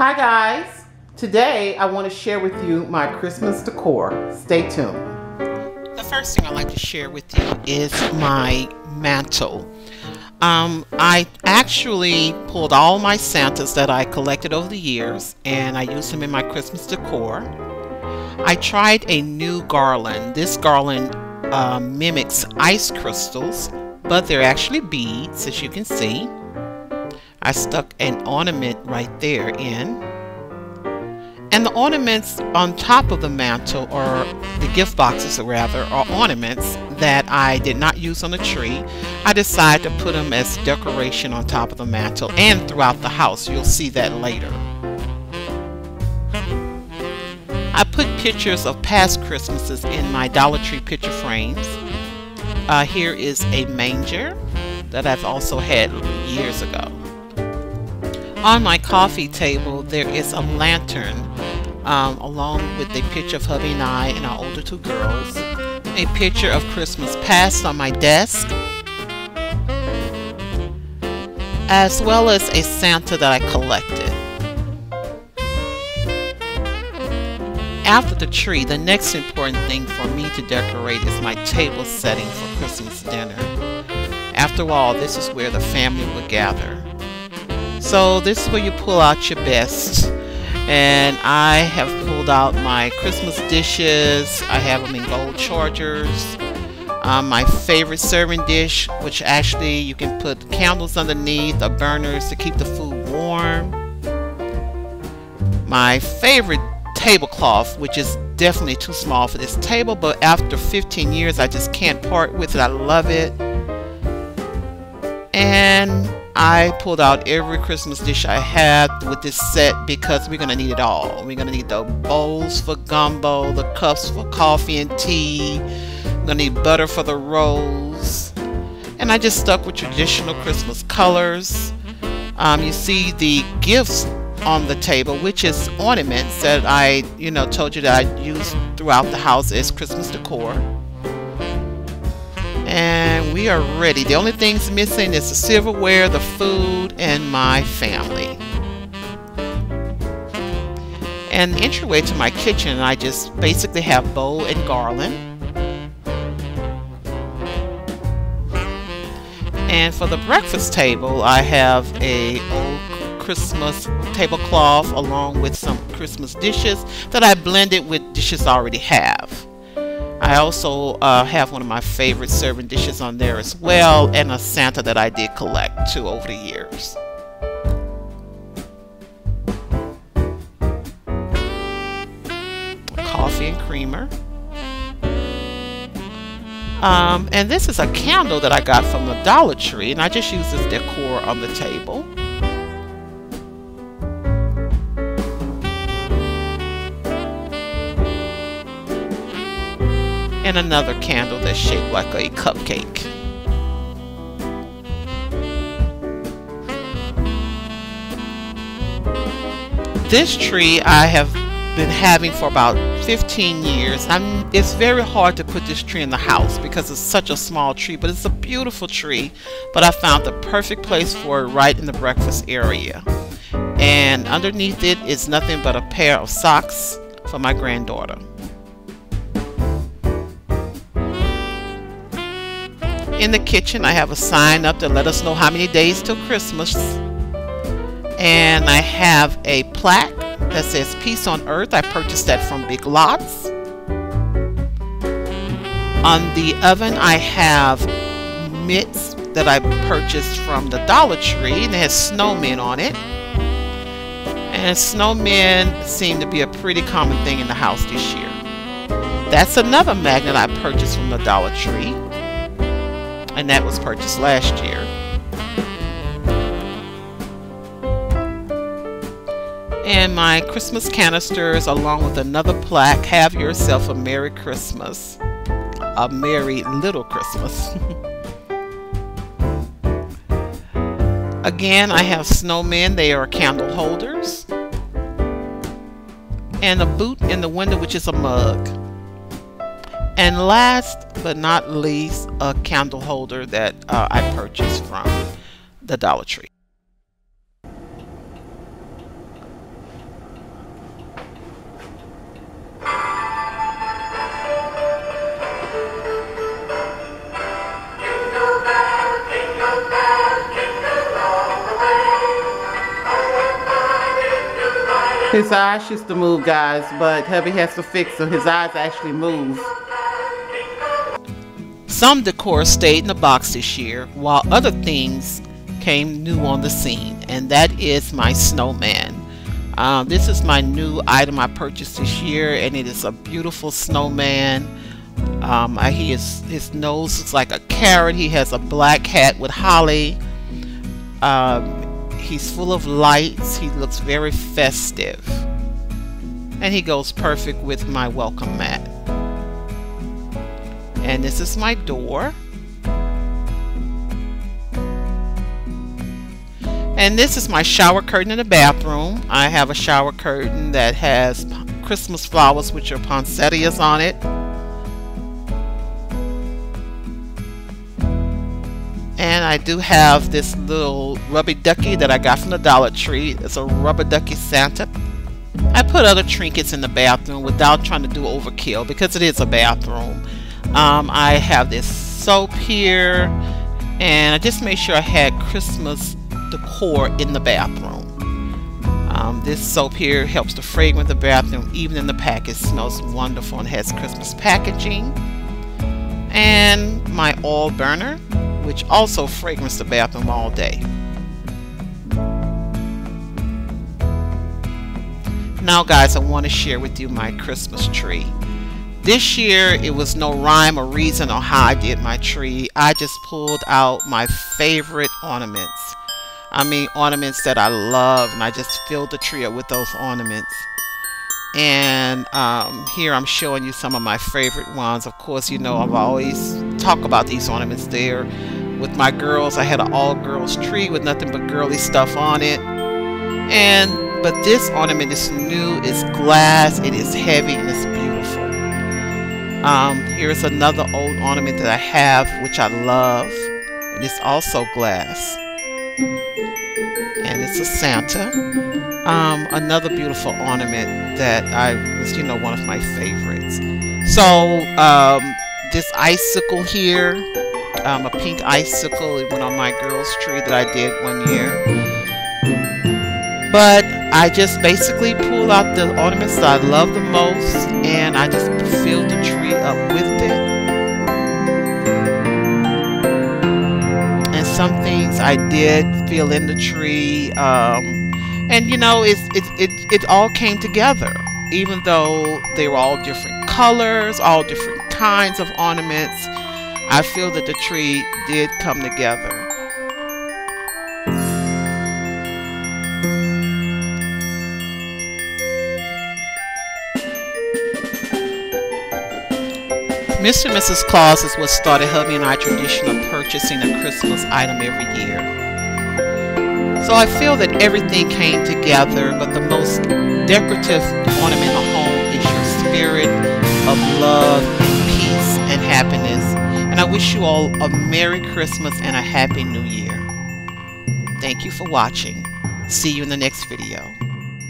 Hi guys! Today I want to share with you my Christmas decor. Stay tuned. The first thing I'd like to share with you is my mantle. Um, I actually pulled all my Santas that I collected over the years and I used them in my Christmas decor. I tried a new garland. This garland uh, mimics ice crystals, but they're actually beads as you can see. I stuck an ornament right there in. And the ornaments on top of the mantle, or the gift boxes rather, are ornaments that I did not use on the tree. I decided to put them as decoration on top of the mantle and throughout the house. You'll see that later. I put pictures of past Christmases in my Dollar Tree picture frames. Uh, here is a manger that I've also had years ago. On my coffee table, there is a lantern um, along with a picture of hubby and I and our older two girls. A picture of Christmas past on my desk, as well as a Santa that I collected. After the tree, the next important thing for me to decorate is my table setting for Christmas dinner. After all, this is where the family will gather. So this is where you pull out your best. And I have pulled out my Christmas dishes. I have them in gold chargers. Um, my favorite serving dish, which actually you can put candles underneath or burners to keep the food warm. My favorite tablecloth, which is definitely too small for this table, but after 15 years, I just can't part with it. I love it. And I pulled out every Christmas dish I had with this set because we're going to need it all. We're going to need the bowls for gumbo, the cups for coffee and tea. We're going to need butter for the rolls. And I just stuck with traditional Christmas colors. Um, you see the gifts on the table, which is ornaments that I, you know, told you that I use throughout the house as Christmas decor and we are ready. The only things missing is the silverware, the food, and my family. And the entryway to my kitchen, I just basically have bowl and garland. And for the breakfast table, I have a old Christmas tablecloth along with some Christmas dishes that I blended with dishes I already have. I also uh, have one of my favorite serving dishes on there as well, and a Santa that I did collect too over the years. Coffee and creamer. Um, and this is a candle that I got from the Dollar Tree, and I just use this decor on the table. And another candle that's shaped like a cupcake. This tree I have been having for about 15 years. I'm, it's very hard to put this tree in the house because it's such a small tree, but it's a beautiful tree. But I found the perfect place for it right in the breakfast area. And underneath it is nothing but a pair of socks for my granddaughter. In the kitchen. I have a sign up to let us know how many days till Christmas. And I have a plaque that says Peace on Earth. I purchased that from Big Lots. On the oven, I have mitts that I purchased from the Dollar Tree, and it has snowmen on it. And snowmen seem to be a pretty common thing in the house this year. That's another magnet I purchased from the Dollar Tree and that was purchased last year. And my Christmas canisters, along with another plaque, have yourself a Merry Christmas. A Merry Little Christmas. Again, I have snowmen. They are candle holders. And a boot in the window, which is a mug. And last but not least, a candle holder that uh, I purchased from the Dollar Tree. His eyes used to move, guys, but Hubby has to fix them. His eyes actually move. Some decor stayed in the box this year, while other things came new on the scene, and that is my snowman. Um, this is my new item I purchased this year, and it is a beautiful snowman. Um, he is, his nose is like a carrot. He has a black hat with holly. Um, he's full of lights. He looks very festive. And he goes perfect with my welcome mat. And this is my door. And this is my shower curtain in the bathroom. I have a shower curtain that has Christmas flowers, which are poinsettias on it. And I do have this little rubber ducky that I got from the Dollar Tree. It's a rubber ducky Santa. I put other trinkets in the bathroom without trying to do overkill because it is a bathroom. Um, I have this soap here and I just made sure I had Christmas decor in the bathroom. Um, this soap here helps to fragrance the bathroom, even in the package, smells wonderful and has Christmas packaging. And my oil burner, which also fragrance the bathroom all day. Now guys, I want to share with you my Christmas tree. This year, it was no rhyme or reason on how I did my tree. I just pulled out my favorite ornaments. I mean ornaments that I love and I just filled the tree up with those ornaments. And um, here I'm showing you some of my favorite ones. Of course, you know I've always talk about these ornaments there. With my girls, I had an all-girls tree with nothing but girly stuff on it. And but this ornament is new, it's glass, it is heavy, and it's. Um, here's another old ornament that I have, which I love, and it's also glass and it's a Santa. Um, another beautiful ornament that I was, you know, one of my favorites. So um, this icicle here, um, a pink icicle, it went on my girl's tree that I did one year. But I just basically pull out the ornaments that I love the most and I just fill the tree up with it. And some things I did feel in the tree. Um, and you know, it's, it, it, it all came together, even though they were all different colors, all different kinds of ornaments. I feel that the tree did come together. Mr. and Mrs. Claus is what started hubby and I tradition of purchasing a Christmas item every year. So I feel that everything came together, but the most decorative ornament a home is your spirit of love, and peace, and happiness. And I wish you all a Merry Christmas and a Happy New Year. Thank you for watching. See you in the next video.